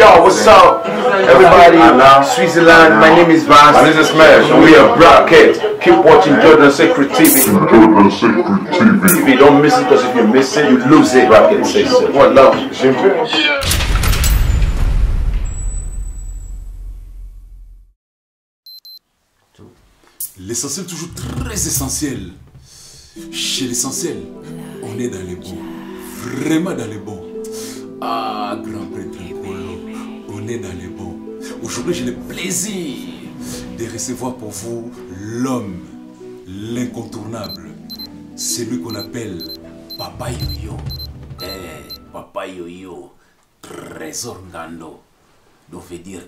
Yo, what's up, everybody? Switzerland. My name is Vance. My name is Smash. We are Broadcast. Keep watching Jordan Secret TV. Jordan Secret TV. TV, don't miss it because if you miss it, you lose it. Broadcast say so. One love. L'essentiel, toujours très essentiel. Chez l'essentiel, on est dans les bons. Vraiment dans les bons. Ah, grand prêtre on est dans les bons. Aujourd'hui, j'ai le plaisir de recevoir pour vous l'homme, l'incontournable. Celui qu'on appelle Papa Yoyo. Eh, Papa Yoyo, trésor Ngando. Donc, veut dire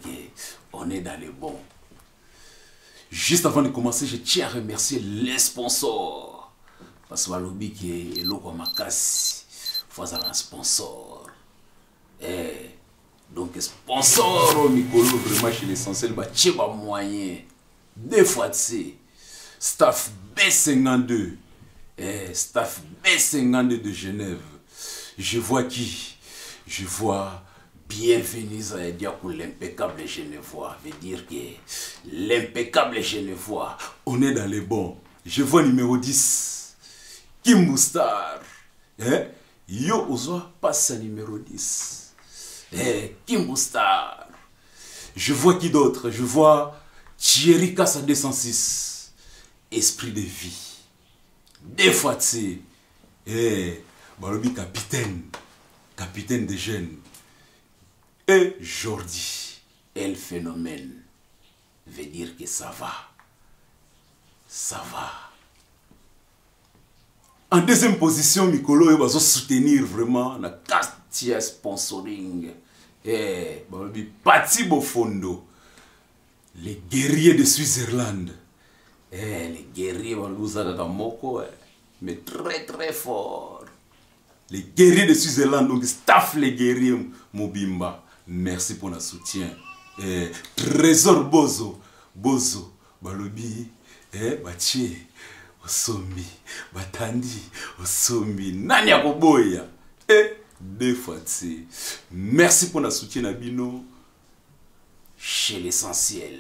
qu'on est dans les bons. Juste avant de commencer, je tiens à remercier les sponsors. Parce que qui est l'eau un sponsor. Eh, donc sponsor au mikolo vraiment chez l'essentiel, bah tché ba moyen. Deux fois c'est. Staff B52. Eh, staff B52 de Genève. Je vois qui Je vois Bienvenue à dire pour l'impeccable Genevois. Veut dire que l'impeccable Genevois, on est dans les bons. Je vois numéro 10, Kim Moustar. Hein? Yo Ozoa passe à numéro 10. Eh, Kim Moustar. Je vois qui d'autre? Je vois Thierry Kassa 206. Esprit de vie. Des fois, tu. Eh, Balobi capitaine. Capitaine des jeunes. Et Jordi, el phénomène, veut dire que ça va. Ça va. En deuxième position, Mikolo va soutenir vraiment la Castia sponsoring. Et Pati Bofondo, les guerriers de Switzerland. Eh, les guerriers vont moko, mais très très fort. Les guerriers de Switzerland, donc staff les guerriers Mobimba. Merci le soutien. Eh, Trésor Bozo, Bozo, Balobi, eh, Batie, Osomi, Batandi, Osomi, Nani Akoboya. Eh, deux fois, c'est. Merci le soutien, Nabino. Chez l'essentiel.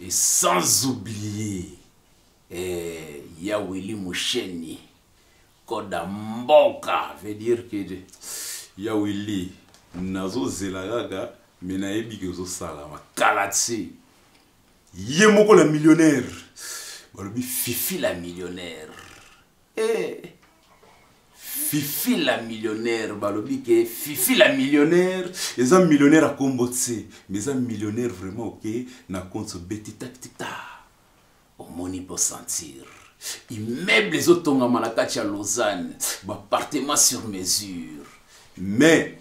Et sans oublier, eh, Yawili Moucheni, Koda Mboka, veut dire que Yawili, nazozela kaka me nayebi ke ozosala makala te ye moko la millionnaire balobi fifi la millionnaire eh. Fifi la millionnaire balobi ke fifi la millionnaire. Eza millionnaire akombo te mais eza millionnaire vraiment oke na compte obeti takitita omoni mpo sentir. Immeuble ezotongama na kati ya lausanne bapartement sur mesure. Mais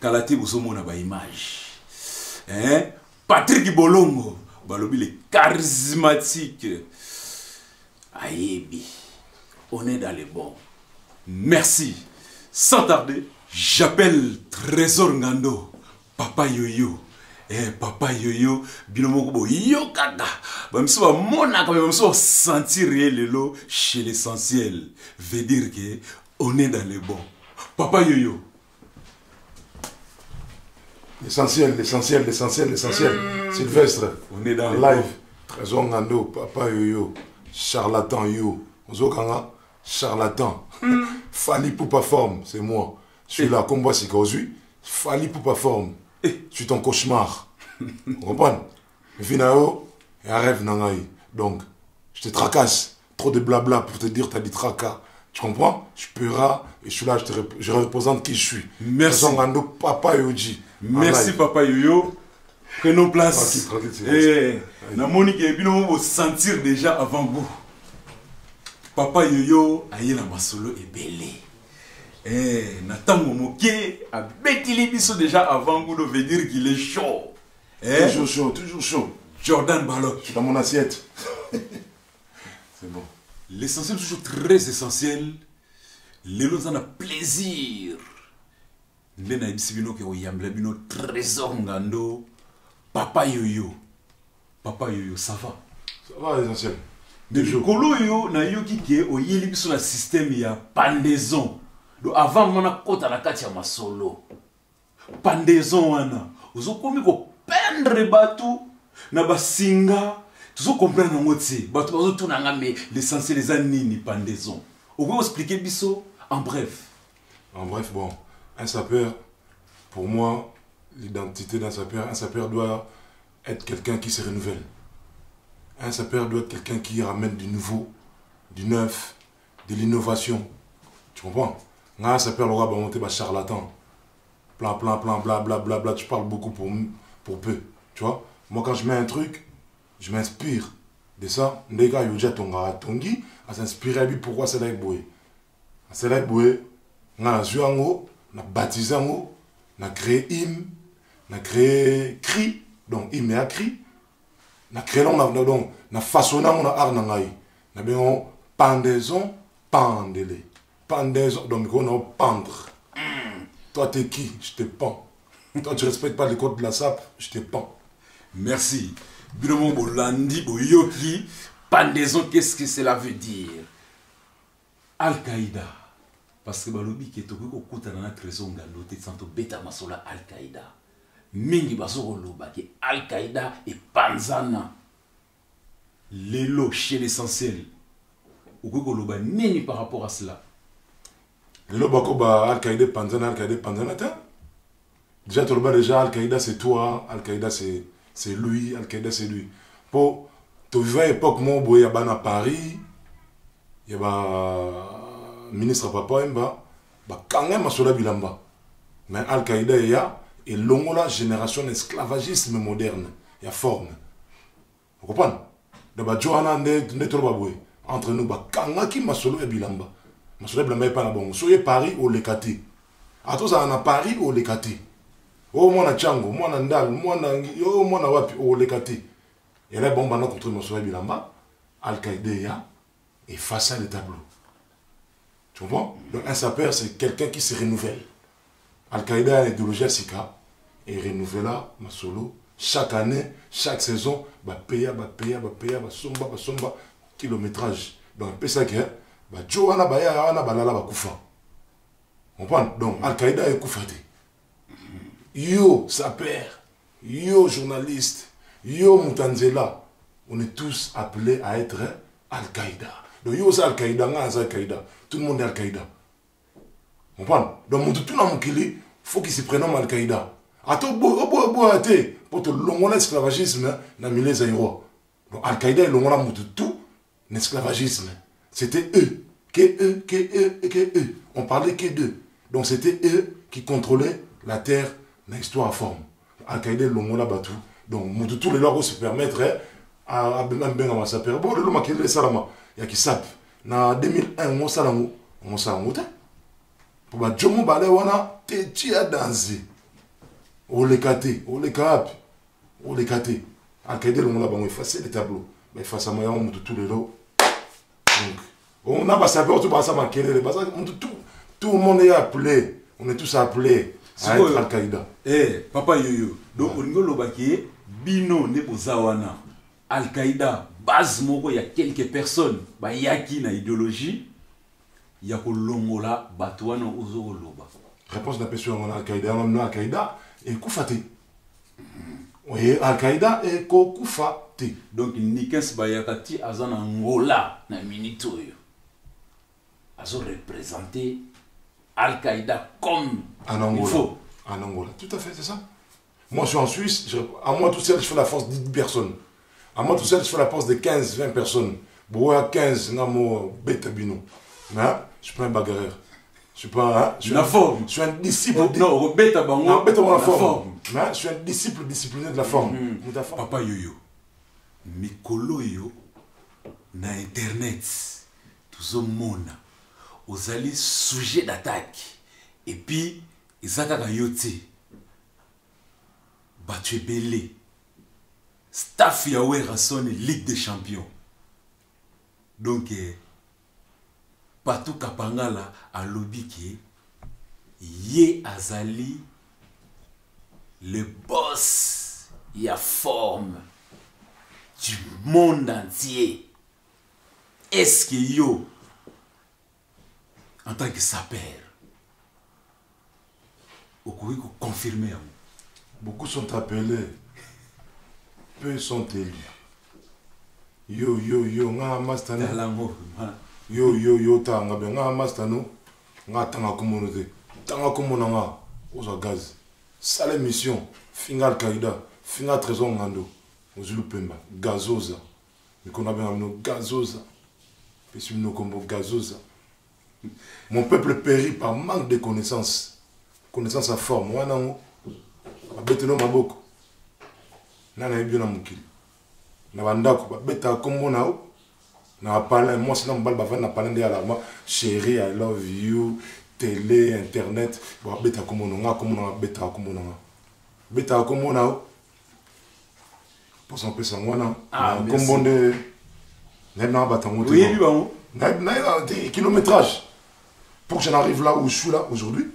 kala te bozomona baimage hein? patrik bolongo balobi le charismatique. Ayebi on est dans les bons merci. Sans tarder j'appelle trésor ngando. Papa yoyo. Eh, papa yoyo bino moko boyokaka bamiso bamonaka me bamiso basentir ye lelo chez l'essentiel. Veut dire que on est dans les bons. Papa yoyo. L'essentiel, l'essentiel, l'essentiel, l'essentiel. Sylvestre, On est dans live. Trésor Ngando, Papa Yoyo, charlatan Yo. Ozokanga, charlatan. Fali Poupa Forme, c'est moi. Je suis là, comme moi, c'est qu'aujourd'hui. Fali Poupa Forme. Je suis ton cauchemar. Vous comprenez? Finao, et un rêve nangaï. Donc, je te tracasse. Trop de blabla pour te dire, t'as dit tracas. Tu comprends? Je paiera et je suis là, je, te rep- je représente qui je suis. Merci. Ngando, Papa Yoji. Merci papa Yoyo. Prenons place. Tranquille, tranquille, Eh, namoni ke bino mo sentir déjà avant goût. Papa Yoyo aye na masolo ebele. Eh, na tango moke abetili biso déjà avant goût veut dire qu'il est chaud. Eh, Toujours chaud, toujours chaud. Jordan Balok. Dans mon assiette. C'est bon. L'essentiel, toujours très essentiel. Lelo zana plaisir. nde nayebisi bino ke oyambela bino trésor ngando papa yoyo papa yoyo ça va? Ça va, l'essentiel. Likolo oyo nayoki ke oyeli biso na ya pendaison. Do avant ngo nakota na masolo. Pandaison wana ozokomi kopendre bato na basinga. Tozokomprendre yango me l'essentiel eza nini pandaison okoki koexplike biso en bref. En bref, bon, un sapeur, pour moi, l'identité d'un sapeur, un sapeur doit être quelqu'un qui se renouvelle. Un sapeur doit être quelqu'un qui ramène du nouveau, du neuf, de l'innovation. Tu comprends? Un sapeur, le roi va monter bah, charlatan. Plein, plein, plein, bla, bla, bla, bla. Tu parles beaucoup pour, pour peu. Tu vois? Moi, quand je mets un truc, je m'inspire de ça. Ndeka Yoja Tonga Tongi, à s'inspirer à lui pourquoi c'est là Boué. C'est là Boué, nga nazwi yango na baptise yango na créé hymne na créé cri donc hymne ya cri na na- donc na façonne yango na art na ngai na bengi yango pendaison pendele. Pendaison donc mikono na pendre. Toi t'es qui? Je te pends. Toi tu respectes pas les codes de la sape? Je te pends. Merci. Bino mo bolandi boyoki pandaison qu'est ce que cela veut dire? Al-qaïda. Parce que balobi ke tokoki kokutana na trésor ngando te san tobeta masolo ya al-qaïda mingi bazokoloba ke al-qaïda epanzana. Lelo chez l'essentiel. Okoki koloba nini par rapport à cela? Lelo bakoba al-qaïda panzana al-qaïda panzana te. Déjà toloba déjà al-qaïda c'est toi al-qaïda c'est lui al-qaïda c'est lui. Po toviva époque moko boye ya bana paris ya baministre papa emba bakanga ya bilamba. Mais al-qaïda eya elongola génération na esclavagisme moderne ya forme. Okomprendre de bajo wana nde nde toloba boye entre nous bakangaki masolo ya bilamba. Masolo bilamba epai na bongo so ye paris oleka te atozala na paris oleka te o mwana ntiango mwana ndal mwana yo mwana wapi oleka te yala bongo banda contre masolo ya bilamba alkaïda eya efasa le tableau. Tu comprends? Donc un sapeur c'est quelqu'un qui se renouvelle. Alkaïda ya idéologie ya sika erenouvela masolo chaque année chaque saison bapeya bapeya bapeya basomba basomba kilométrage. Donc epesaki bajo wana baya wana balala bakufa comprendre donc alkaïda ekufa te yo sapeur yo journaliste. Yo moto ya nzela on est tous appelés à être al-qaïda. Donc yo oza al-qaïda nga aza al-qaïda. Tout le monde est al-qaïda. Comprendre donc moto tuna mokili faut qu'il se prénomme al-qaïda ata oboya te mpo tolongola esclavagisme na milie zairo donc al-qaïda elongola moto tout na esclavagisme c'était eux que eux que eux que eux. On parlait que d'eux. Donc c'était eux qui contrôlaient la terre na histoire forme. Al-qaïda elongola bato donc moto tout lelo ako se permettre abengama sapere bo lelo makili esalama ya kisap na 2001 ngosala yango ngosala yango te mpo bajo mobale wana te tia danse oleka te oleka wapi oleka te. Alkaide elongola bango efase le tableau. Baefasama yango motu tu lelo donc on a basaper to basa makelele basa motu tout tout le monde est appelé. On est tous appelés à Sikoyo. être al-qaïda. Eh, papa yoyo donc olingi olobaki ye bino nde boza wana al-qaïda base moko ya quelques personnes bayaki na idéologie ya kolongola bato wana ozokoloba réponse napesi yango na al-qaïda yango mino al-qaïda ekufa te oye al-qaïda ekokufa te donc nikens bayaka ti aza na ngola na minute oyo azoreprésente al-qaïda comme en il Angola. faut En Angola. Tout à fait, c'est ça. Moi, je suis en Suisse. je- à moi tout seul, je fais la force de 10 personnes. À moi tout seul, je fais la force de 15, 20 personnes. Bon, à 15, namo, bête bino. Mais hein, je suis pas un bagarreur. Je suis pas. Hein, je suis Na un, forme. Je suis un disciple. Oh, di- non robeta bango Non, bête moi la na forme. Mais hein, je suis un disciple discipliné de la forme. Mhm. De la forme. papa yoyo mikolo oyo na internet tozomona ozali sujet d'attaque epuis eza kaka yo te bato ebele staff ya werasone ligue des champions donc eh, patu kapangala alobi ke ye azali le boss ya forme du monde entier est-ce que yo en tant que sapeur okoki koconfirme yango? Beaucoup sont appelés, peu sont élus. Yo, yo, yo, nga master. Yango. Yo, yo, yo, ta nga be nga master no? Nga tanga komono te. Tanga komona nga. Oza gaz. Sale mission. Finga Al-Qaïda. Finga Trésor Ngando. Ozulu Pemba. Gazoza. Mikona benga mino gazoza. Pesi mino kombo gazoza. Mon peuple périt par manque de connaissances. Connaissance à forme. Wana ngo. babetelo maboko nga nayebi yo na mokili na bandako babetaka kombo na na palin mwasi na mobali bavandi na palin nde alarma chéri i love you. Télé internet. Babetaka komona nga akomonanga betaka komona nga betaka komona o mposa mpesango wana nkombo nde nayebi nanga batango oyebi bango nayebi kilométrage pour que j'en arrive là où je suis là aujourd'hui.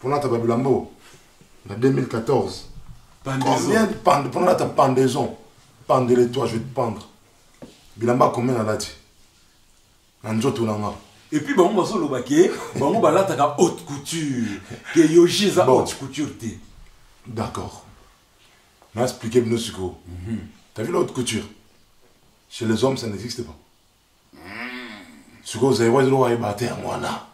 Pendant ta babilambo na 2014 combien de pendaison. Pendez-les toi je vais te pendre. Bilamba combien na lati Na nzoto na nga. et puis bango bazoloba ke bango balataka haute couture ke yoji eza Bon. haute couture te D'accord. On a expliqué Bino Siko. T'as vu la haute couture? Chez les hommes, ça n'existe pas. Siko, vous avez vu, vous avez battu à moi là.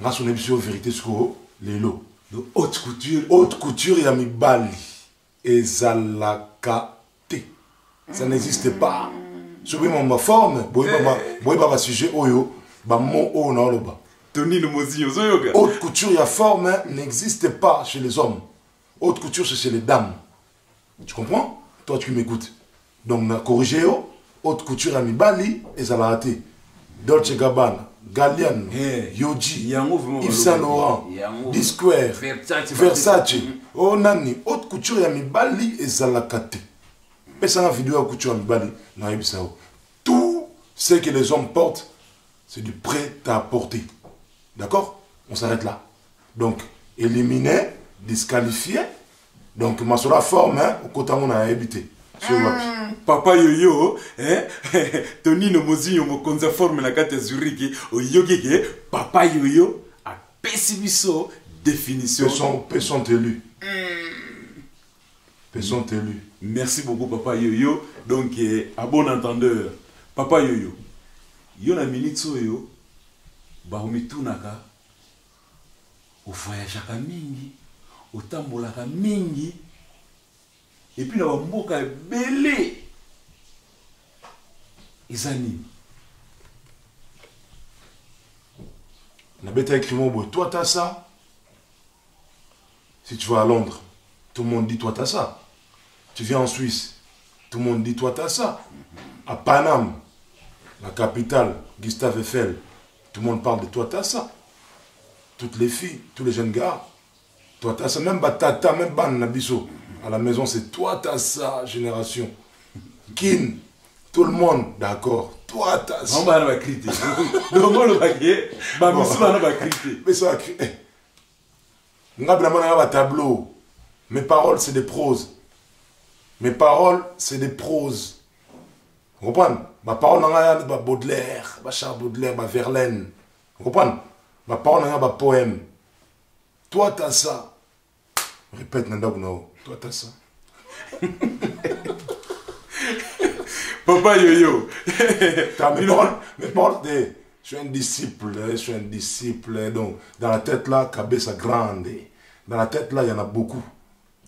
On a son émission vérité, Siko, les lots. donc haute couture haute couture ya mibali ezalaka te ça n'existe pas soki mama forme boyeba basujet oyo bamo oyo naoloba ozoyoka haute couture ya forme n'existe pas chez les hommes. Haute couture c'est chez les dames. Tu comprends? Toi tu m'écoutes. Donc na corrige yo. Haute couture ya mibali ezalaka te dolce gabana galian Eh, yoji Yves Saint. Laurent disquare Versace, versace. Mhm. o nani haute couture ya mibali ezalaka te pesanga video ya couture ya mibali nayebisa yo. Tout ce que les hommes portent c'est du prêt à porter d'accord? On s'arrête là. Donc éliminé disqualifié donc masola forme hein, okotango na yebi te so wapi papa yoyo eh? tonino mozinyo mokonzi ya forme na kati ya zuriki oyoki ke papa yoyo apesi biso définition. Peu sont, peu sont élus merci beaucoup papa yoyo. Donc eh, à bon entendeur. Papa yoyo yo na minute oyo baomitunaka ovoyageaka mingi otambolaka mingi epuis na bamboka ebele. Eza nini? Nabeta écrit mon boy, toi t'as ça? Si tu vas à Londres, tout le monde dit toi t'as ça. Tu viens en Suisse, tout le monde dit toi t'as ça. À Paname, la capitale, Gustave Eiffel, tout le monde parle de toi t'as ça. Toutes les filles, tous les jeunes gars, toi t'as ça. Même Batata, même Ban Nabiso, à la maison c'est toi t'as ça, génération. Kin, tout le monde, d'accord. Toi t'as ça. Mais ça, eh. Nga ba tableau. Mes paroles, c'est des proses. Mes paroles, c'est des proses. Vous comprenez? Ma parole, nga ba Baudelaire, ba Charles Baudelaire, ba Verlaine. Vous comprenez? Ma parole, nga ba poème. Toi, t'as ça. Répète, Nanda Bounao. Toi, t'as ça. papa yoyo T'as mes paroles, mes paroles, je suis un disciple, eh, je suis un disciple. eh, Donc, dans la tête là, cabeza grande. Dans la tête là, il y en a beaucoup.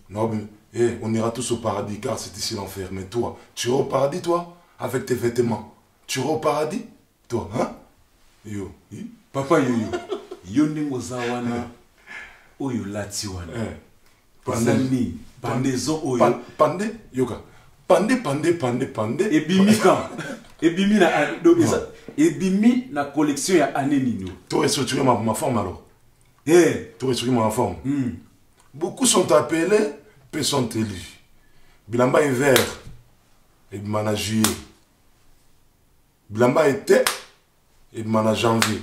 Non, mais, eh, on ira tous au paradis car c'est ici l'enfer. Mais toi, tu iras au paradis, toi, avec tes vêtements. Tu iras au paradis, toi, hein? Yo, hi? papa yoyo yo ndenge oza wana oyo olati wana eh. eza nini pandaison oyo Pan- Pande, yoka. Pande, pande, pande, pande. ebimi ebimi na do- eza- ebimi na collection ya ane nini Tu restructuré ma, ma forme alors? Eh, Tu restructuré ma forme. hmm. Beaucoup sont appelés, sont élus. Bilamba est vert, et Bimana juillet. Bilamba était, et Bimana janvier.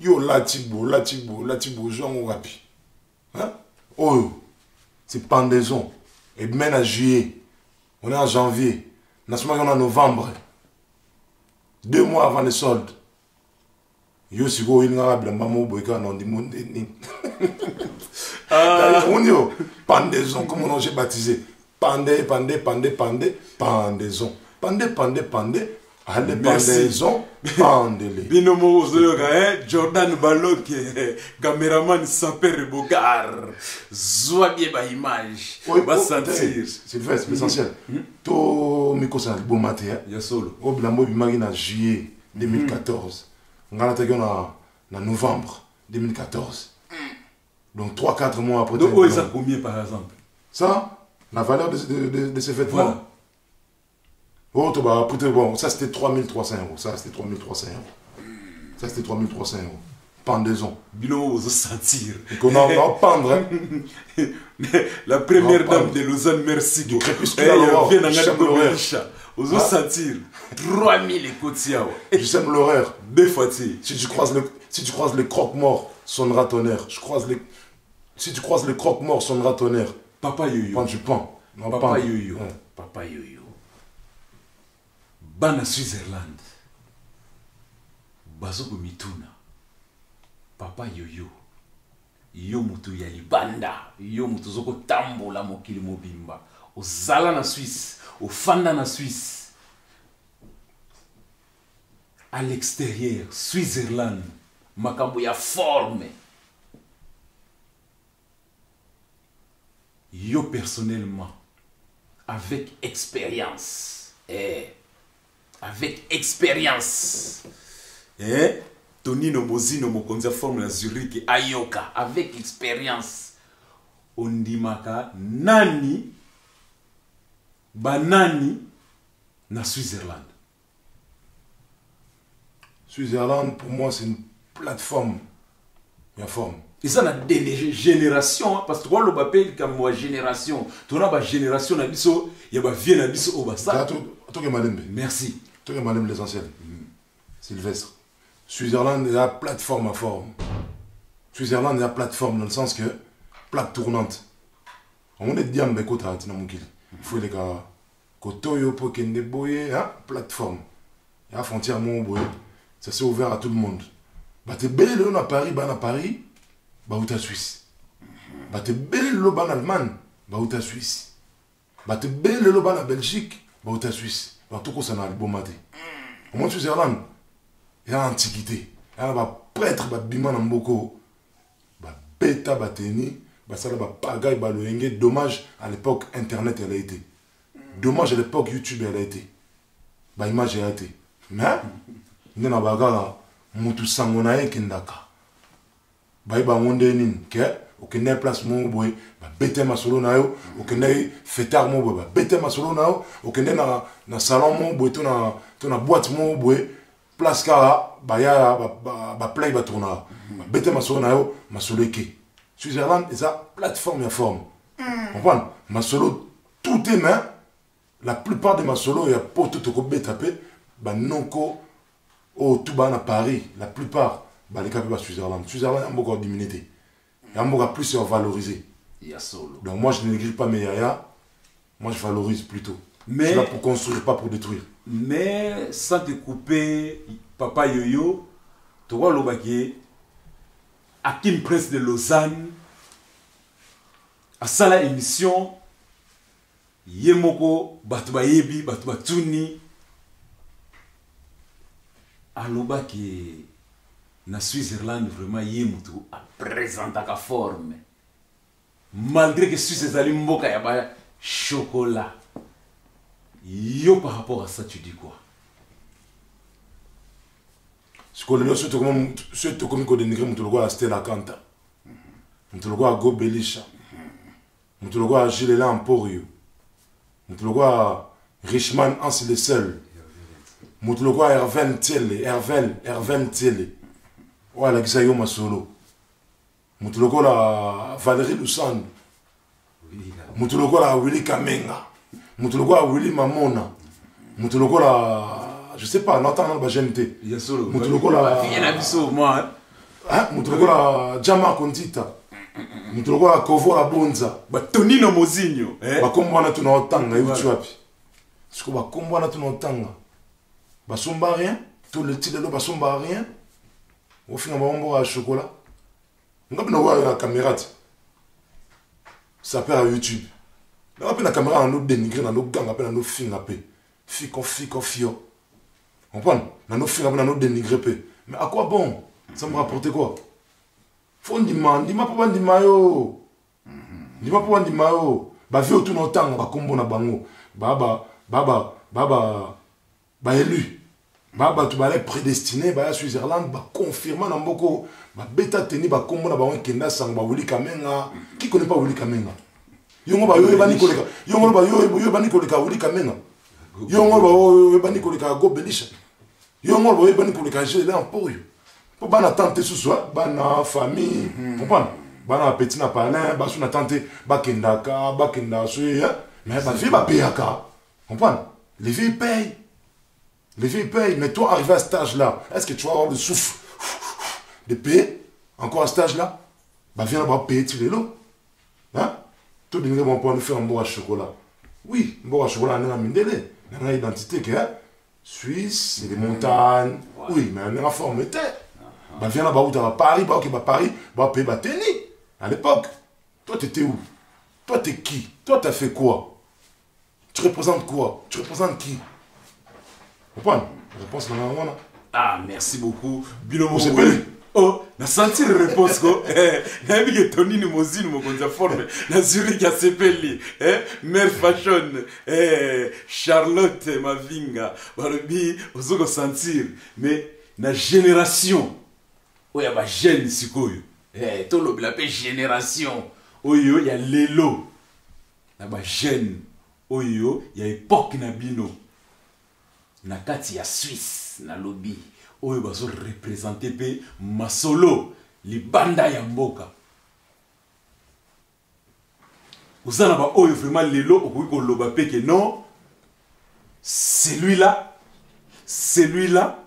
Yo latibo, latibo, latibo, genre wapi. Hein? Oh, c'est pendaison. Et Bimana à juillet. On est en janvier. Nasuma on est en novembre. Deux mois avant les soldes. Yo sikoyo oyiningaka bilamba moko boye kaka na ondimo nde nini Ah. omoni yo pendaison comme on j'ai baptisé. Pande pande pande pande pendaison. Pande pande pande ale Merci. pendaison pendele bino moko ozoyoka eh? jordan baloke cameraman sampere bogar. Zwa bie baimage Oui, oh, basentir hey, Sylvestre, l'essentiel. To mikosala liboma te ya solo. Oyo bilamba ebimaki na juillet 2014 nataki yo na, na novembre 2014 donc 3-4 mois après donc oyo eza combien par exemple. Ça la valeur de, de, de, de ces vêtements voilà. Oh to ba après bon ça c'était 3300 euros. Ça c'était 3300 euros. Ça c'était 3300 euros. Pendaison. Bino moko ozosentir et qu'on a, on a pendre hein. la première dame de lausanne merci. Du crépuscule à l'aurore, vie nanga Cham l'horaire. likomelisha ozosentir 3000 ekoti awa je sème l'horaire deux fois Si tu croises le, si tu croises le croque-mort, sonnera tonnerre. Je croise les, si tu croises le croque-mort, sonnera tonnerre. papa yoyo. Quand tu pends. Non, papa yoyo. Papa yoyo. Bana switzerland. Bazokomituna papa yoyo. Yo motu ya libanda. Yo motu ozokotambola mokili mobimba. Ozala na swisse ofanda na swisse à l'extérieur switzerland makambo ya forme. Yo personnellement avec expérience. Eh, avec expérience. Eh, tonino mozino mokonzi forme ya zurich ayoka avec expérience. Ondimaka nani banani na switzerland Switzerland, pour moi, c'est une plateforme. A forme. eza na génération hein, parce que waloba mpe likambo ya génération tona bagénération na biso ya bavie na biso oyo basala Toi qui Malembe. merci Malembe l'essentiel. Sylvestre. Switzerland, il y a plateforme à forme. Switzerland, il y a plateforme dans le sens que plaque tournante. On est bien, mais côté Il faut les gars. Kotoyo, Pokende Boye, hein, plateforme. Frontière boye. Ça s'est ouvert à tout le monde. Bah, t'es belle à Paris, bah, à Paris, bah, où t'as Suisse. Bah, t'es belle bah, en Allemagne, bah, où t'as Suisse. Bah, t'es belle bah, en Belgique, bah, où t'as Suisse. Bah, tout ça, n'a pas maté. Au moins, Switzerland, il y a l'antiquité. Il y a un prêtre, bah, bima na mboko. Bah, bêta, bah, teni. Bah, ça, bah, pagaille, bah, le Dommage, à l'époque, Internet, elle a été. Dommage, à l'époque, YouTube, elle a été. Bah, image, elle a été. Mais, nde na bakaka mutu sango na ye ekendaka. Bayebango nde nini? Ke okende place moko boye babete masolo na yo okende fetard moko boye babete masolo na yo okende na, na salon moko boye to na, to na boîte moko boye place kaka bayaya baplay batournaka babete masolo na yo masolo eke. Switzerland eza plateforme ya forme. Comprendre? Masolo tout est main. La plupart de masolo ya poto tokobeta mpe banoko oyo tu baa na paris la plupart. Baleka mpe ba switzerland. Switzerland ya mboka odimine te ya mboka plus ya solo donc moi je ne néglige pas mes yaya moi je valorise plutôt. Mais- je suis là pour construire pas pour détruire. Mais sans te couper papa yoyo tokolobaki akim prince de lausanne asala émission ye moko bato bayebi bato batuni alobaki na switzerland vraiment ye motu apresentaka forme. Malgré que suisse ezali mboka ya bachokola yo par rapport à ça tu dis quoi? Sikoyo lelo so tokomi so tokomi kodénigre moto lokola stela kanta moto lokola go belisha moto lokola gilela emporio moto lokola richman ansi le seul moto lokola hervel tiele hervel hervel tiele oyo alakisa yo masolo. Moto lokola valérie lusando moto lokola willi kamenga. Moto lokola willi mamona. Moto lokola je sais pas naotanga na bagene te moto lokola moto lokola jama kondita. Moto lokola kovola bonza. Batonino mozinyo bakombo wana tuna otanga euti wapi? Siko bakombo wana tuna otanga basomba rien to leti lelo basomba rien. Ofinga bango mboka ya chokola nga mpe nakoka na caméra. Te sape ya youtube. Nanga mpe na caméra nano dénigre nano ganga mpe nano finga mpe fiko fiko fio comprendre nano finga mpe nano dénigre mpe mais à quoi bon? Ça me rapporte quoi? Fo ndima ndima mpo bandima yo. Ndima mpo bandima yo. Bavie otuna otanga bakombo na bango. Baba baba baba baélu baya bato baya prédestiné baya switzerland baconfirma na mboko. Babeta teni bakombo na bango ekenda sango bawili kamenga. Qui connaît pas wili kamenga? Yongo bayoyebani koleka. Yongo bayoyebani koleka wili kamenga. Yongo bayoyebani koleka gobelisha yongo bayoyebani koleka gele mpoyo mpo bana tante susu bana famille comprendre? Bana bapeti na palin basu na tante bakendaka bakendaka so mais bavie bapeyaka comprendre? Les vies payent les vies payent mais toi arrivé à cet âge là est ce que tu vas avoir le souffle de payer encore à cet âge là bavie na bapaye ti lelo tolingi bon mpo faire mboka chocolat. Oui mboka chocolat ndenge mindele ndenge identité ke suisse c'est des montagnes. Oui mais ndenge forme te bavie na bautaka paris baoke baparis bapaye bateni à l'époque toi t'étais où? Toi t'es qui? Toi t'as fait quoi? Tu représentes quoi? Tu représentes qui? Comprendre? Réponse nanga wana ah merci beaucoup. Bino osepeli oh nasanti réponse ko eh, nayebi ke tonini mozini mokonzi ya forme na zurich asepeli eh, mare fashion eh, charlotte mavinga. Balobi ozo kosentir mais na génération oyo ya bajeune sikoyo eh, tolobela mpe génération oyo ya lelo na bajeune oyo ya époque na bino na kati ya swisse nalobi oyo bazorepresente mpe masolo libanda ya mboka. Oza na baoyo vraiment lelo okoki koloba mpe ke non celui-là celui-là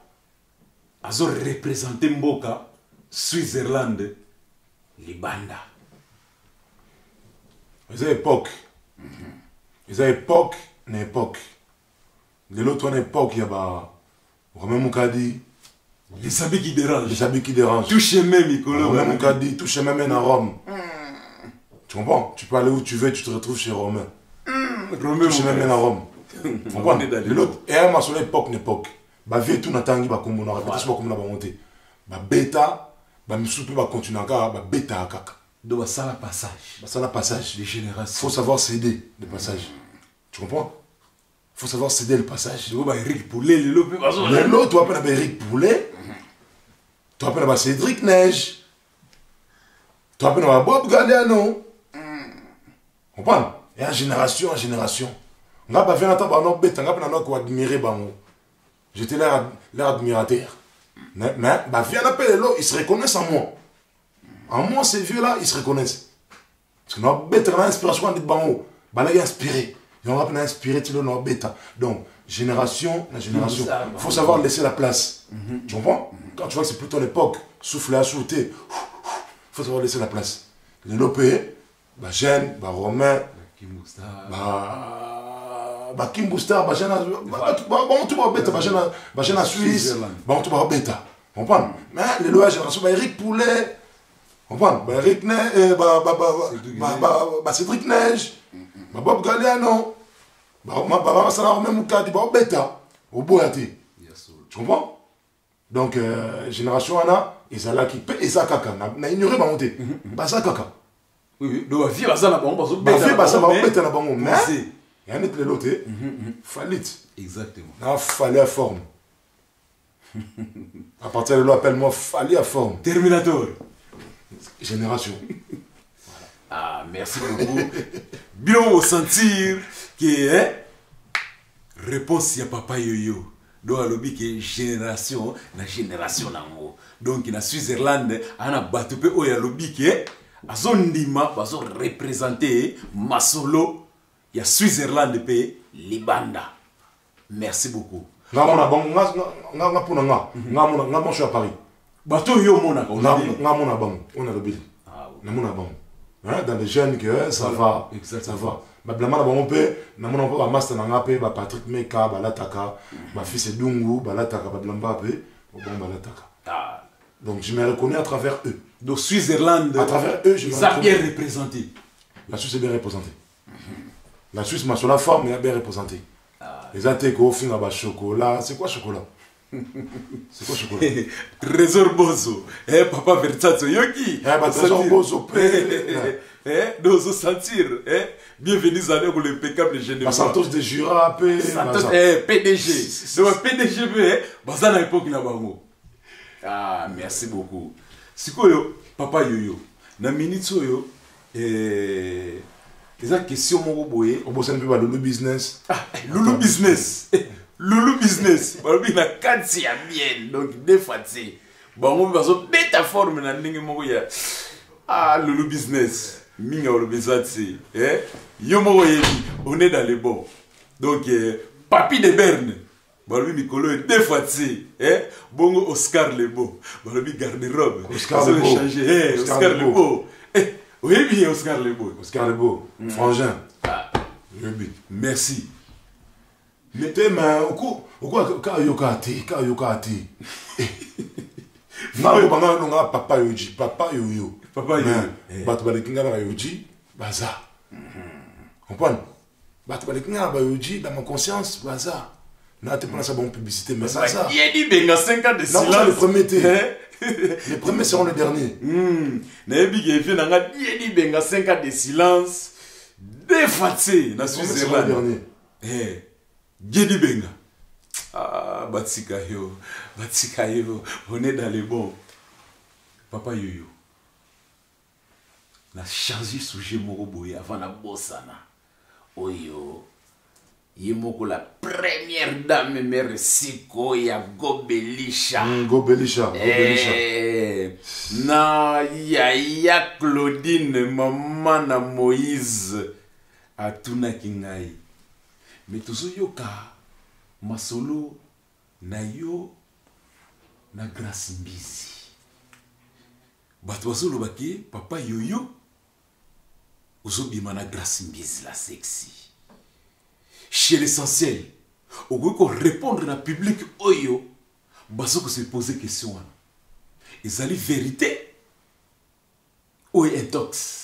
azorepresente mboka switzerland libanda. Eza époque. Eza époque na époque lelo to wana époque ya ba romain mukadi les habits qui dérangent les habits qui dérangent touche même mikolo romain mukadi touche même à rome. Tu comprends? Tu peux aller où tu veux tu te retrouves chez romain. Romain touche même à rome. Comprends? On est dans lelo eya masolo époque na époque bavie tu natangi bakombo na répétation bakombo na bango te babeta bamisusu mpe bakontinua kaka babetaka kaka do basala passage. Basala passage. De génération faut savoir céder le passage. Tu comprends? Faut savoir céder le passage. Sikoyo baeric poulet lelo mpe bazo lelo toapena baeric poulet. Toapena bacédric neige. Toapena babob galiano comprendre ya génération en génération. Nga bavie nata banobeta nga mpe nano koadmire bango j'étais leur, leur admirateur. Mais, bavie na mpe lelo ils se reconnaissent en moi. En moi ces vieux là ils se reconnaissent. Parce que naobetaka na inspiration wana ndeti bango balaki inspiré yango mpe na inspiré ti lelo naobeta donc génération na génération. Faut savoir laisser la place. Tu comprends? Quand tu vois que c'est plus ton époque souffle à souter faut savoir laisser la place. Lelo mpe bagene baromain bakimbu star bango tu babeta bagene ya suisse. Switzerland. bango tu babeta comprendre mais lelo ya génération baeric poulet. Comprendre baeric bacédric neige babob galiano basala rome mukadi baobeta oboya te. Tu comprends? Donc euh, génération wana ezalaki mpe eza kaka. Na- na ignore bango te. Baza kaka. Do bavie baza na bango bafie baza bazobeta baobeta na bango mais mais ya neti lelo te. Falit. Exactement. Na fali à forme. À partir de là appelle-moi fali à forme. Terminator. Génération ah merci beaucoup. Bino osentir ke eh, réponse ya papa yoyo. Donc alobi ke génération na génération nango donc na switzerland ana bato mpe oyo alobi ke azondima bazorepresente masolo ya switzerland mpe libanda. Merci beaucoup. Nga mona bango nga- nga- nga nga mpona nga. Nga mona nga mosho ya paris. Bato omonaka nga ozali- nga mona bango oyo nalobeli Ah, oui. namona bango Hein, dans les jeunes que ça va Exactement. ça va babilamba na bango mpe namona mpe bamaster na nga mpe bapatrick meka balataka bafils edungu balataka babilamba mpe bango balataka Ah, Donc je me reconnais à travers eux. donc switzerland À travers eux, je eza bien représenté La Suisse est bien représentée. La Suisse, ma la forme est bien représentée. Les atéco, fin à chocolat. C'est quoi chocolat C'est quoi chocolat? trésor bozo. Eh, papa versato yoki nozosentir bienvenue zali ko l'impeccable La général Santos de Jura, pe- eh, PDG. Donc PDG mpe eh, baza na époque na bango. Ah, merci beaucoup. Sikoyo papa yoyo? Na minute oyo eh eza question moko boye. Obosani mpe balulu business. Ah, lulu business. Eh, lulu business. Balobi na kati ya bien donc deux fois te bango mpe bazobeta forme na ndenge moko ya ah, lulu business. Mingi olobi eza te eh? yo moko oyebi on est dans le bon donc eh, papi de berne. Balobi mikolo oyo deux fois te eh? bongo oscar lebo. Balobi garde robe Oscar Lebo. change eh, Oscar Lebo. eh, oyebi ye oscar lebo. Oscar lebo. Frangin. Ah, yobi merci te ma oko oko ka yoka te nonga papa yoji papa yoyo eh. bato baleki nga na bayoji baza. Comprendre bato baleki nga na bayoji dans ma conscience baza. Na te mpona sa bon publicité mais baza. yedi benga 5 ans de ça, le premier thé. Eh? les premiers seront les derniers. Hmm, nayebi na yedi benga 5 ans de silence? Fois te na yedi benga. Ah, batika yo batika yo on est dans le bon papa yoyo na change sujet moko boye avant nabosana oyo ye moko la première dame mere siko ya gobelisha. Mm, gobelisha gobelisha. Eh, na yaya claudine mama na moïse atunaki ngai me tozoyoka masolo na yo na grace mbizi bato bazolobaki papa yoyo ozobima na grace mbizi la sexy chez l'essentiel okoki korépondre na public oyo baza kose pose question wana ezali vérité oyo intox?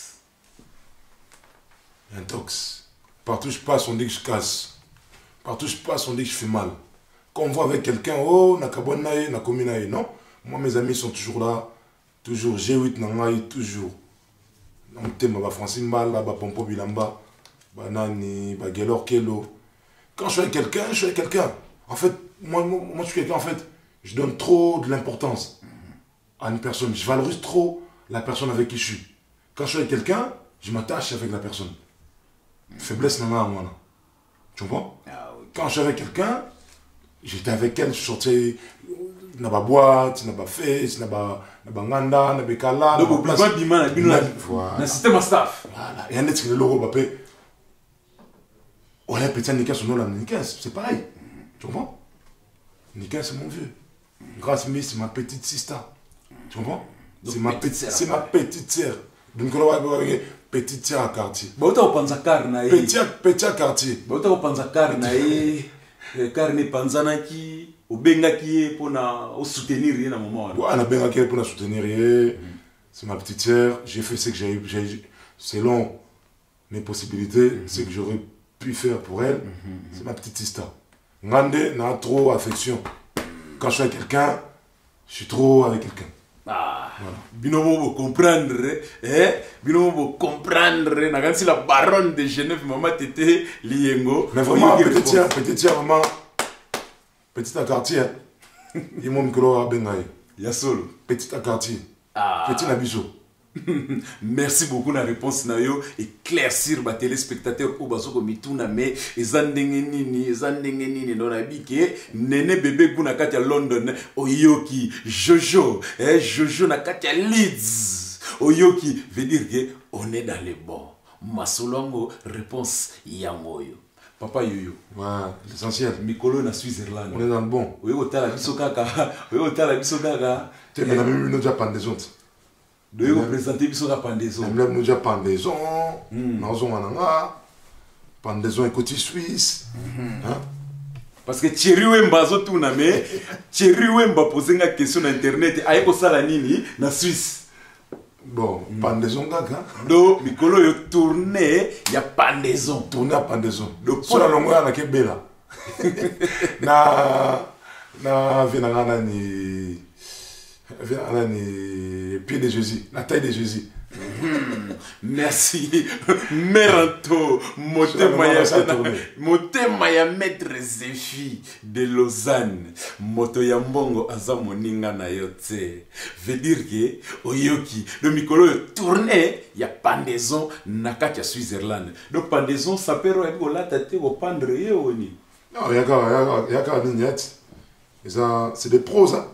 Intox. Partout je passe, on dit que je casse. Partout je passe, on dit que je fais mal. Quand on voit avec quelqu'un, oh, nakabonnaye, nakominaye, non? Moi, mes amis sont toujours là. Toujours G8 nangaye, toujours. Donc, thème, bah, Francine Mbala, Pompo Bilamba, bah, Nani, bah, Gelor Kelo. Quand je suis avec quelqu'un, je suis avec quelqu'un. En fait, moi, moi, moi, je suis quelqu'un, en fait, je donne trop de l'importance à une personne. Je valorise trop la personne avec qui je suis. Quand je suis avec quelqu'un, je m'attache avec la personne. Faiblesse, nana, moi. là. Tu comprends? Quand avec quelqu'un, j'étais avec elle, je sortais na ba boîte, na ba face, na ba nganda, na ba kala, donc ba obliva bima na bino na- Voilà. na système staff Voilà. Et un autre qui est le logo, pe- on a petit Nikas, son nom là, Nikas, c'est pareil. Tu comprends? Nikas, c'est mon vieux. Grâce Miss, c'est ma petite sister. Tu comprends? C'est ma petite petite, sœur, c'est ma petite sœur. Donc, on va petite sœur à quartier. bauta kopanza kare na ye Petit, petit à quartier. bauta kopanza kare na ye kare na epanzanaki obengaki ye mpona osoutenir ye na moma wana Ouais, on a bien accueilli pour la soutenir. et C'est ma petite sœur. J'ai fait ce que j'ai, j'ai- selon mes possibilités, ce que j'aurais pu faire pour elle. C'est ma petite sister. Ngande n'a trop affection. Quand je suis avec quelqu'un, je suis trop avec quelqu'un. Ah, bino mo bocomprendre eh? bino mo bocomprendre nakanisi la baronne de genève mama tete liyengo Mais vraiment, petite sœur, vraiment, petite à quartier. que l'on a bien gagné. ya solo Petite à quartier. Ah. Petit nabiso. merci beaucoup na réponse na yo éclaircir batelespectateur oyo bazokomituna me eza ndenge nini eza ndenge nini? Ndo nayebi ke nene bebe gu na kati ya london oyoki jojo eh, jojo na kati ya leads oyoki veut dire ke on est dans le bon masolo yango réponse yango oyo papa yoyo Ouais, l'essentiel. mikolo na On switzerland est dans le bon. oye kotala biso kaka kotala biso kaka Tu sais, madame, nous déjà pendaison. Doye kopresente biso ka pandeso Emblème nous déjà pendaison. Nous avons un pendaison et côté suisse. Hein? parce que thierry wemba azotuna me thierry wemba posenga question na internet. Aye kosala nini na swisse bon pandaison kaka do mikolo oyo tourne ya pandaison tourne ya pandaison Donc, so na longo ya nakebela. Na na vie na nga nani vie na nga nani pied de jésus na taille de jésus. Merci. Meranto. Motema ya Sala tourne. motema ya maître zefi de lausanne. Moto ya mbongo aza moninga na yo te. Veut dire ke oyoki. Do mikolo oyo tourne ya pandaison na kati ya switzerland. Donc non yaka yaka yaka nini ete eza c'est des pros hein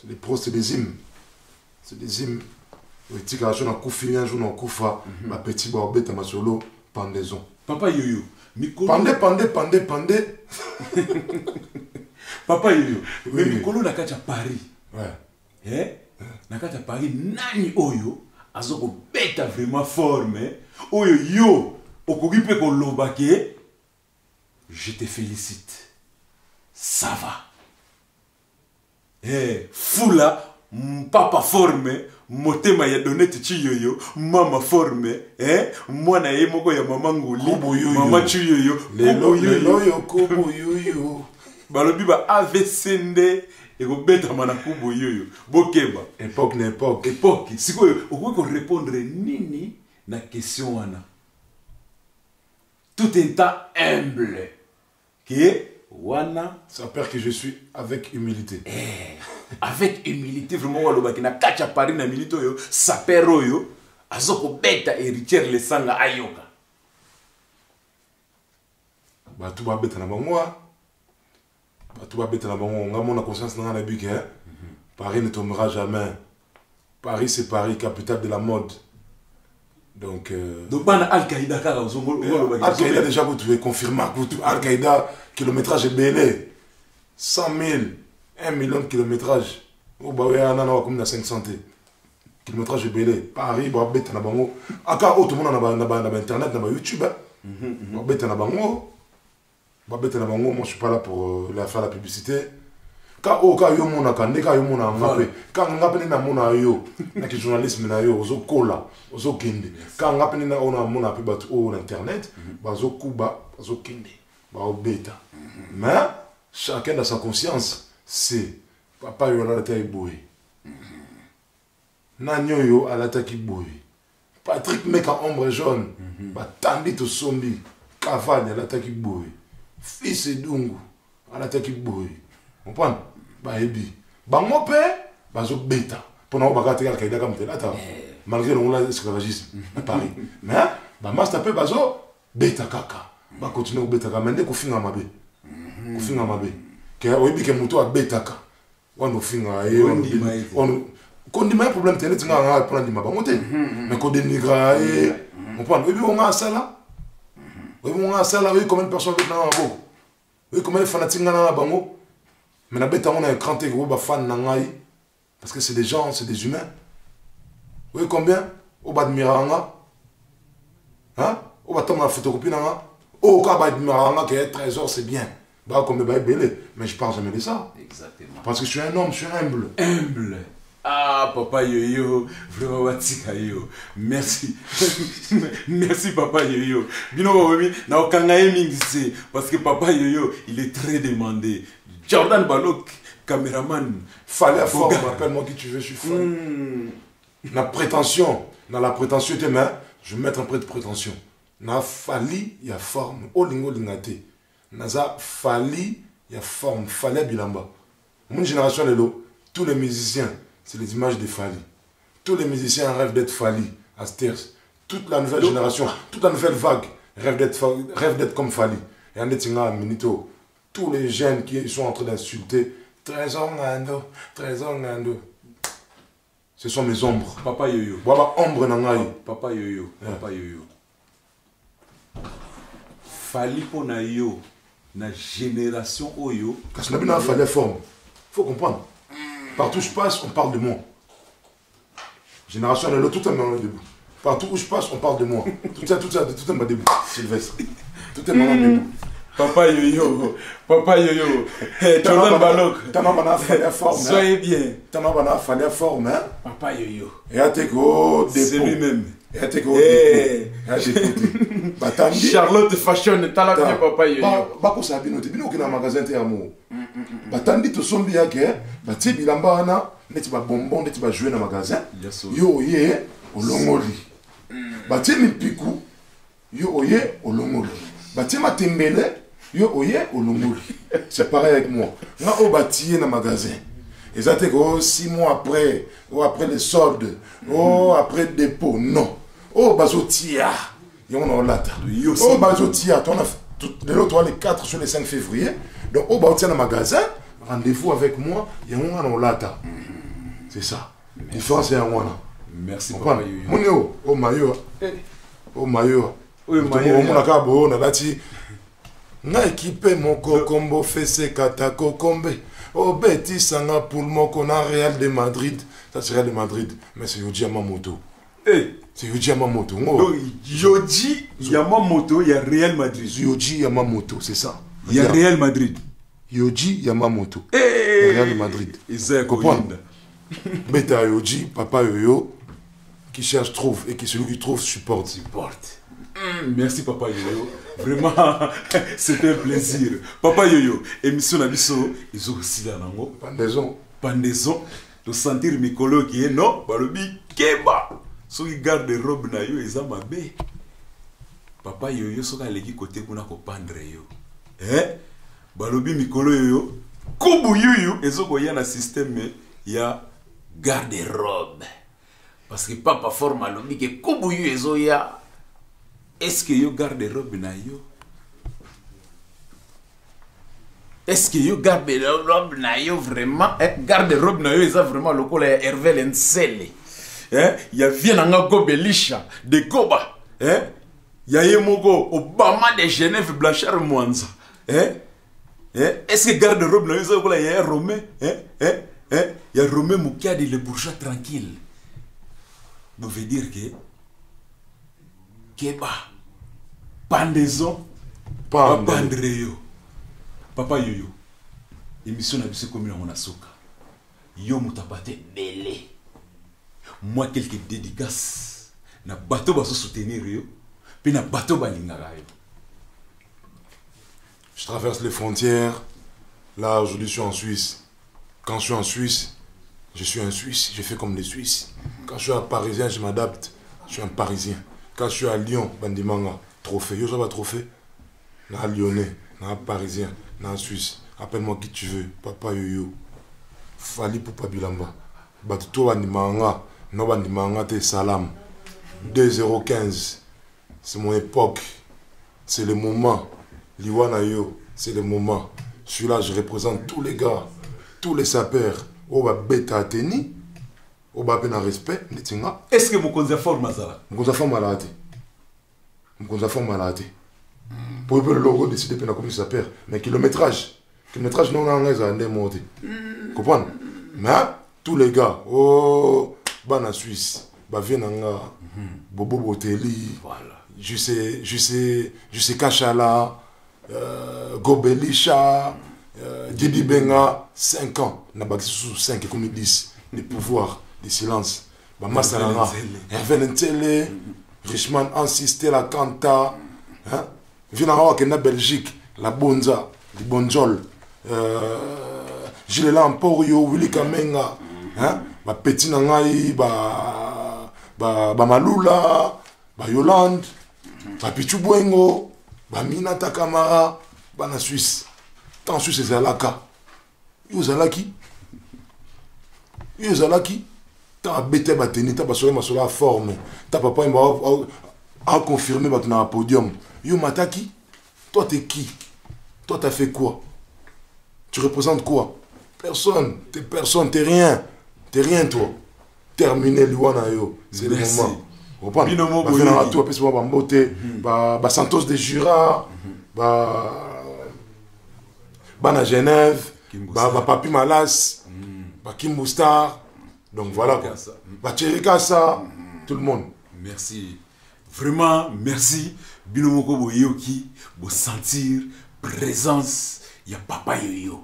c'est des pros c'est des hymnes. C'est des hymnes. Etikala so nakufi un jour nakufa bapeti baobeta masolo pandaison papa yoyo mikolo pande pande pande pande papa yoyo me Oui. mikolo na kati ya paris. Ouais. eh? na kati ya paris nani oyo aza kobeta vraiment forme oyo yo okoki mpe koloba ke je te félicite. Ça va eh, fula mpapa forme motema ya donete ciyoyo mama forme eh? mwana ye moko ya mama nguli mama ciyoyo balobi ba avc nde ekobetama na kubu yoyo. Bokeba. Époque na époque. Epoke sikoyo okoki korépondre nini na question wana? Tout un temps humble. Ke wana. Ça perd que je suis avec humilité. Avec humilité vraiment walobaki. Na kati ya paris na minute oyo saper oyo aza kobeta héritière lesanga ayoka. Bato babeta na bango wa bato babeta na bango nga mona conscience na nga na bike hein? paris ne tombera jamais. Paris c'est paris capitale de la mode. Donc euh, donc bana kaka ozongolobaki Al-Qaïda déjà kutu confirmé kutu Al-Qaïda kilométrage ebele. 100 000 1 million de kilométrage o baoya nana wakomi na 500 te kilométrage ebele. Paris babeta na bango. Aka oyo tomona na ba- na ba- na bainternet na bayoutube babeta na bango. Babeta na bango. Moi je suis pas là pour euh, la faire la publicité. Ka oyo ka yo omonaka nde ka yo omonaka nga mpe ka nga mpe nde namona yo na yo ozokola ozokende ka nga mpe nde na- oyo namona mpe bato oyo na internet bazokuba bazokende baobeta. Mais chacun dans sa conscience c'est papa oyo alataki boye nani oyo alataki boye patrick meka ombre jaune batandi tosombi. Cavane alataki boye fils edungu alataki boye comprendre? Bayebi. Bango mpe bazobeta. Mpona oyo bakaka tekala kaidaka moto elata malgré longola esclavagisme na paris. Mais bamaster mpe bazobeta kaka bakontinue kobetaka me nde kofinga mabe. Kofinga mabe. Ke oyebi ke moto abetaka. Wana ofinga ye Kondima ye problème te neti nga nga mpona ndima bango te. Mais kodenigra ye comprendre oyebi onga asala oyebi onga asala oyebi combien de personnes betanga na maboko oyebi combien de fanatique nga na na bango? Mais nabeta yango na écran te oyo bafane na ngai. Parce que c'est des gens c'est des humains. Oyebi combien? Oyo baadmiraka nga. Oyo batomba na photocopie na nga oyo kaka baadmiraka nga ke trésor c'est bien. Bakombe baebele mais je parle jamais de ça. Exactement. Parce que je suis un homme je suis humble. Humble. Ah papa yoyo. Vraiment batika yo. Merci. Merci papa yoyo. Bino babomi naokanga ye mingi se parce que papa yoyo il est très demandé. Jordan balok caméraman. Fallait fort appelle-moi qui tu veux je suis fan na prétention. Na la prétention te mais je vais mettre un peu de prétention na fali ya forme olinga olinga te. Naza fali ya forme fali ya bilamba. Mon génération lelo tous les musiciens c'est les images de fali. Tous les musiciens rêvent d'être fali asters toute la nouvelle génération toute la nouvelle vague rêve d'être Fa- rêve d'être comme fali. Et en etinga minito tous les jeunes qui sont en train d'insulter trésor ngando trésor ngando. Ce sont mes ombres. Papa yoyo. Bwaba ombre na ngai. Papa yoyo papa yoyo fali mpo na yo na génération oyo kasi na bino afale forme faut comprendre partout où je passe on parle de moi génération lelo tout est maintenant debout partout où je passe on parle de moi tout ça tout ça tout est debout sylvestre tout est maintenant debout Papa Yoyo, Papa Yoyo, Eh, Jordan Balok, fallait à forme. soyez bien. Tana bana fallait à forme. hein. Papa Yoyo, Et à te go c'est lui-même. Et à te go Eh. dépôt. Et à t'écouter. Batandi. Charlotte Fashion, t'as la bien, Papa Yoyo. bakosala bino te bino okenda magasin te ya mo batandi tosombi yake batie bilamba wana neti babonbon neti bajouye na magasin Yes, sir. yo oye olongoli batie mipiku yo oye olongoli batie matembele yo oye olongoli c'est pareil avec moi nga oyo batie na magasin eza te ko 6 mois après o après les soldes o après dépôt non oyo bazotia. Yango na olata Yo aussi. oyo bazotia lelo toa le 4 sur le 5 février. Donc oyo baotia na magasin. Rendez-vous avec moi yango nga na olata c'est ça. Différence ya yango wana Merci, moni oyo o mayo. O mayo. Oyo mayo omonaka boyo nalati nga ekipe moko kombo fese katako kombe obetisanga poule moko na real de madrid. Ça c'est real de madrid. Mais c'est yoji yamamoto Eh, c'est yoji yamamoto donc, Yoji Yamamoto, il y a Real Madrid. yoji yamamoto c'est ça Il y a. Real Madrid. yoji yamamoto Eh, Real Madrid. Comprendre. Oyinda. beta yoji papa yoyo qui cherche trouve et qui celui qui trouve supporte Porte. Mm, Merci Papa Yoyo. Vraiment, c'était un plaisir. Papa Yoyo, émission Nabiso, ils ont aussi là, nango. pendaison Pendaison, de sentir Mikolo qui est non, balobi keba. Qui gardent robe na yo, ils ont ma bé. Papa Yoyo, ceux qui ont côté pour ko pendre yo. Eh? Balobi Mikolo Yoyo, kubu yuyu, ont na système ya garde robe. Parce que papa forme alobi que kubu yuyu ezo ya. Est-ce que yo garde robe na yo? Que yo garde robe na yo vraiment eh? Garde robe na yo eza vraiment lokola ya Hervé Lensele. Eh? Ya vie na nga gobelisha de Goba. Eh? Ya ye moko Obama de Genève Blanchard Mwanza. Eh? Eh? Est-ce que garde robe na yo eza lokola ya Romain? Eh? Eh? Eh? Ya Romain le bourgeois tranquille. Veut dire que Keba pendaison Pande. bapandre yo papa yoyo émission na biso ekomi nango na suka yo moto mwa quelque dédicace na bato bazosoutenir yo mpe na bato Je traverse les frontières. Là, aujourd'hui, je suis en Suisse. Quand je suis en Suisse, je suis un Suisse. Je fais comme les Suisses. Quand je suis un Parisien, je m'adapte. Je suis un Parisien. Quand je suis à Lyon, Bandimanga, trophée. Yo, ça va trophée? Na Lyonnais, na Parisien, na Suisse. Appelle-moi qui tu veux. Papa Yoyo. Fali pour Pabilamba. Batuto Bandimanga. No Bandimanga, te salam. 2-0-15. C'est mon époque. C'est le moment. Liwana yo, c'est le moment. Je suis là, je représente tous les gars, tous les sapeurs. Oba beta ateni, oba pena respect, netinga. est ce que mokonzi ya forme azala Mkonza fama malade. Mkonza fama malade. Pour peu le logo décider pena comme sapeur, mais kilométrage. Kilométrage non non ça ndé monté. Comprendre? Mais tous les gars, oh bana Suisse, ba vienanga, Bobo Boteli, voilà je sais, je sais, je sais Kachala, euh, Gobelisha, euh, Didi Benga, 5 ans. Na baki sous 5 comme 10. Les pouvoirs, les silences. Ba Masalanga, Hervé Ntele, Richman Ansisté, la Kanta, hein? Vinara na Belgique, la Bonza, les Bonjol, euh, Gilles Lamporio, Willy Kamenga, hein? Ba Petit Nangai, ba, ba, ba Malula, ba Yolande, bapichu bwengo baminata kamara bana suisse. Ntango suisse ezalaka. Yo ozalaki yo ozalaki ntango abete bateni ntango basolo masolo ya forme ntango papa yemba aconfirme bato na podium. Yo mataki. Toi t'es qui? Toi t'as fait quoi? Tu représentes quoi? Personne. T'es personne t'es rien t'es rien toi. Terminé liwana yo. C'est le Merci. moment. Comprendre? Bino mo Bafina boyoki. bato bapesi bango bambote. Ba ba santos de jura. Ba bana genève. Kimbo ba Star. bapapi malas. Bakimbo star. Donc voilà quoi. Kasa. bacherikasa tout le monde. Merci. Vraiment merci. Bino moko boyoki. Bosentir présence. Ya papa yoyo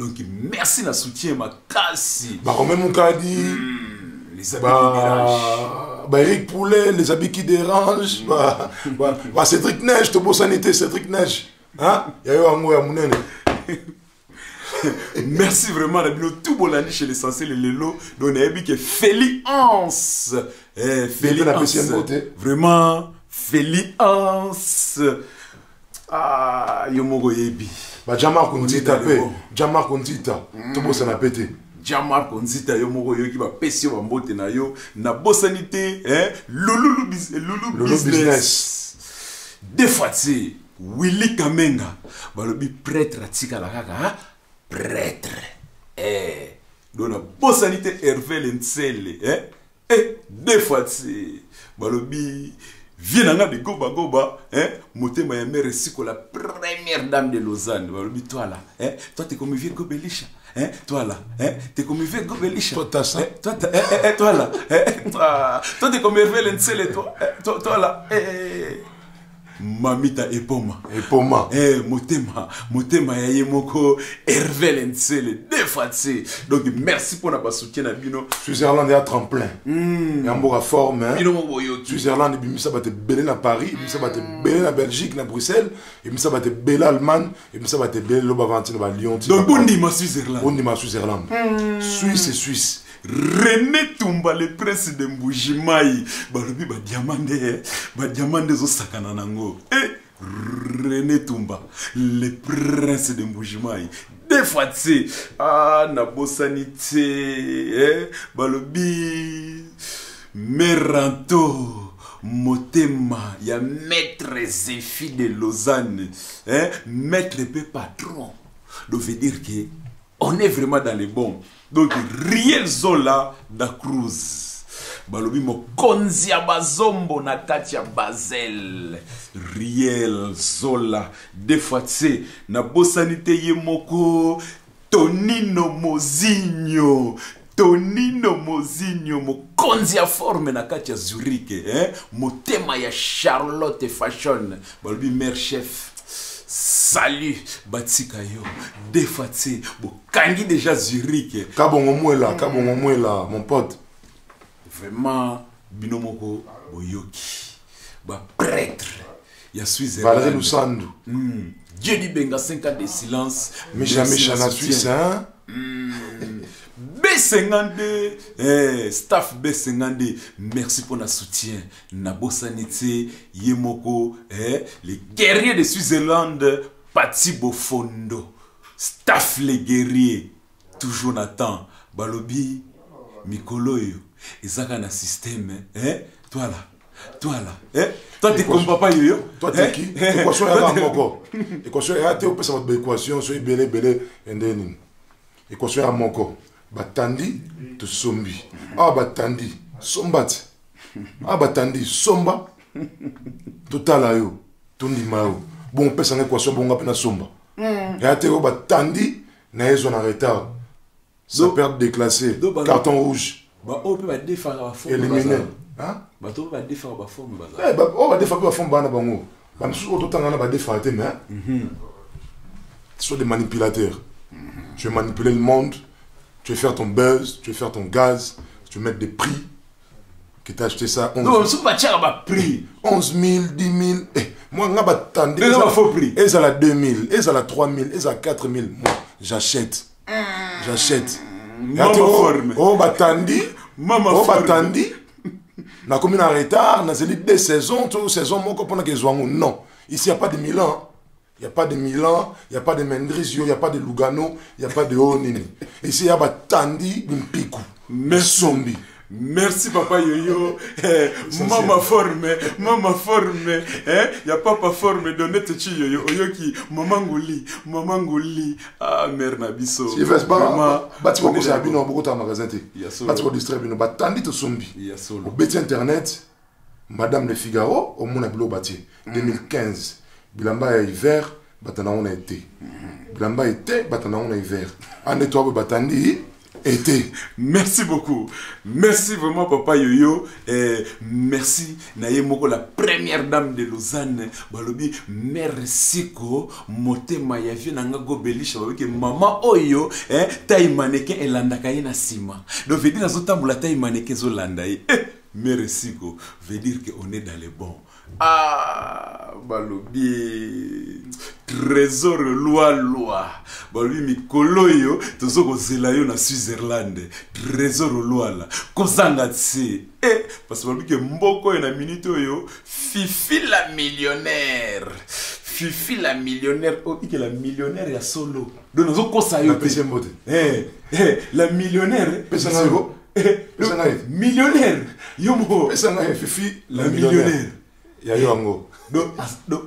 donc merci na soutien makasi barome mokadi mm, les baeric ba poulet les habits qui dérange mm. bacédric ba, ba nege tobosani te cédric nege yayo yango ya monene merci vraiment na bino tobolani chez l'essentiel lelo donc nayebi ke féliance eh, féliance vraiment féliance ah, yo moko oyebi ba Jean-Marc Ntita On est pe dans le bon. Jean-Marc Ntita tobosana pe te jamarko nzita yo moko oyoki bapesi yo bambote na yo nabosani te eh, lulu business. des fois te willi kamenga balobi prêtre atikala kaka prêtre. Eh, do nabosani te herve lensele eh, eh, des fois te balobi vie na nga bigobagoba motema ya mare esikola première dame de lausanne. Balobi twala toi tekomi vie gobelisha twala tekomi vie gobelishatwala toi tekomi hervele nsele twala mamita epoma. Epoma. Eh, motema. Motema ya ye moko herve lensele deux fois donc merci mpona basoutien na bino. Switzerland ya tremplin. Ya mboka forme hein. Bino moko boyoki Switzerland ebimisa bato ebele na paris ebimisa bato ebele na belgique na bruxelles ebimisa bato ebele allemagne ebimisa bato ebele loba vantina balyon donc bondima switzerland. Bondima switzerland. Suisse et suisse rené tumba le prince de mbujimai balobi badiama nde badiama nde ezosakana nango e rené tumba le prince de mbujimai deux fois te ah, nabosani te eh? balobi meranto motema ya maître zefi de lausanne hein? maître pe patron donc veut dire que on est vraiment dans les bons donc riel zola da cruz balobi mokonzi ya bazombo na kati ya basel. Riel zola. Te nabosani te ye moko tonino mozinyo tonino mozinyo mokonzi ya forme na kati ya zurike eh? motema ya charlotte fashion. Balobi mare chef salut batika yo defa te bokangi déjà zurich. Ka bongo mwela ka bongo mwela mon pote. Vraiment bino moko boyoki. Baprêtre ya suissevalérie lusandu. Mm. dieu libenga 5 ans de silence. Mais jamais chana suisse hein? Mm. B52 eh, staff b52 merci mpona soutien. Nabosani te ye moko eh, le guerrier de switzerland pati bofondo. Staff le guerrier toujours na temps balobi mikolo oyo ezaka na systeme eh? twala twala eh? toi te comme papa yoyo toi Eh? teki équation yaka moko équation ya te opesa bato baéquation so ebele ebele ende nini équation ya moko batandi tosombi. Awa batandi somba te awa batandi somba. Totala yo tondima yo. Bon opesanga équation bonga mpe na somba ya te oyo batandi na ye ezwa na retard. Sa Donc- perte déclassé. donc bana- carton rouge. Baoyo mpe badefaka baforme éliminé. bazala. Hein? bato mpe badefaka baforme bazala. Eh, ba- oyo badefa mpe bafomba bana bango. Bamisusu oyo totanga na badefaka te mais ce sont des manipulateurs. Tu veux manipuler le monde tu veux faire ton buzz tu veux faire ton gaz tu veux mettre des prix. Que t'as acheté ça 11 donc soki batiaka baprix 11 000 10 000 eh, moi nga batandi Eza ba faux prix. ezala 2 000 ezala 3 000 ezala 4 000 moi j'achète. J'achète. Mama Ate oyo- forme. oyo batandi Mama oyo forme. batandi nakomi na retard nazeli deux saisons to saison moko mpona ke ezwango. Non. Ici y a pas de milan Il n'y a pas de Milan, il n'y a pas de Mendrisio, il n'y a pas de Lugano, il n'y a pas de oh Onini. Ici, il y a Tandi Mpiku. Mais zombie. Merci papa Yoyo, eh, mama forme, mama forme, eh, ya papa forme donete chi Yoyo, oyoki maman ngoli, maman ngoli, ah mère na biso. Si fais pas, bati ko kosa bino boko ta magasin te. Bati ko distraire bino, batandi to sombi. Yasolo. Obeti internet, Madame Le Figaro, au mon ablo bati 2015. Bilamba ya hiver batanda yango na ete bilamba ete batanda yango na hiver to apo batandi été Merci beaucoup. Merci vraiment, Papa Yoyo. Et merci, Naye Moko, la première dame de Lausanne. Balobi, merci ko, motema ya vie nanga go belisha. Balobi, maman Oyo, eh, taille mannequin elandaka ye na sima. Donc, veut dire, nazo tamboula taille mannequin zo landa ye. Eh, merci ko, veut dire que on est dans les bons. Ah, balobi. Trésor loi balobi mikolo oyo toza kozela yo na switzerland trésor loi la. Kozanga te e parce balobi ke mboka oyo na minute oyo fifi la millionnaire. Fifi la millionnaire. Oyo ike la millionnaire ya solo. Donc nazokosa yo Eh, eh, la millionnaire. Eh, millionnaire. Yo moko la millionnaire ya yo yango donc as- donc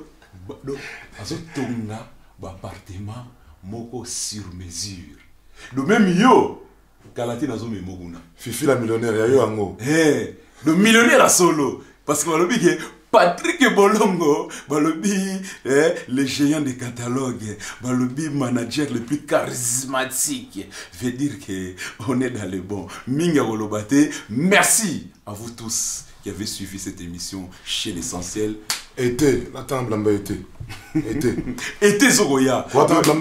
ba- donc azotonga baappartement moko sur mesure. Donc même yo kala te nazomema kuna fifi la millionnaire ya yo yango Eh, donc millionnaire ya solo. Parce que balobi ke Patrick Bolongo, balobi, eh, le géant de catalogue, balobi manager le plus charismatique, veut dire que on est dans le bon. Minga Golobate, merci à vous tous qui avez suivi cette émission chez l'essentiel. été natanga bilamba été été Été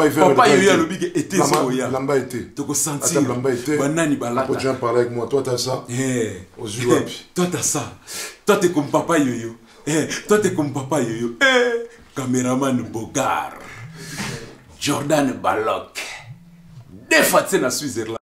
hiver Papa été. alobi ke été Zogoya. bilamba été Toko ata sentir. bilamba été Banani balata. bien parler avec moi toi t'as ça? Eh. Wapi? Toi t'as ça. Toi t'es comme papa yoyo. Eh, toi t'es comme papa yoyo. Eh, caméraman Bogar. Jordan Balok. Des fois tu Switzerland.